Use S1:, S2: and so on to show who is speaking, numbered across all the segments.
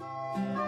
S1: Música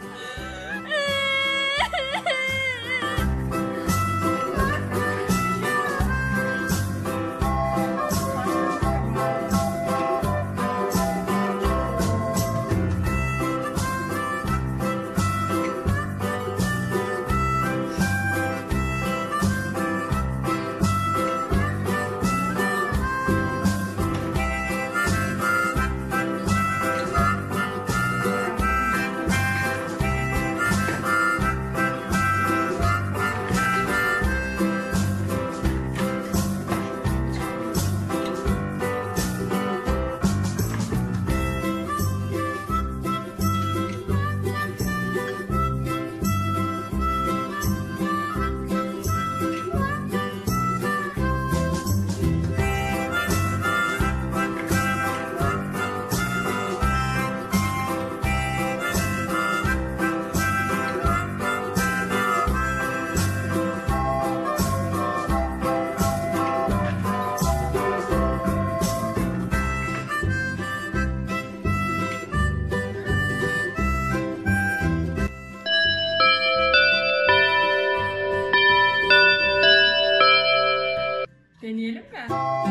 S2: Deneyelim mi?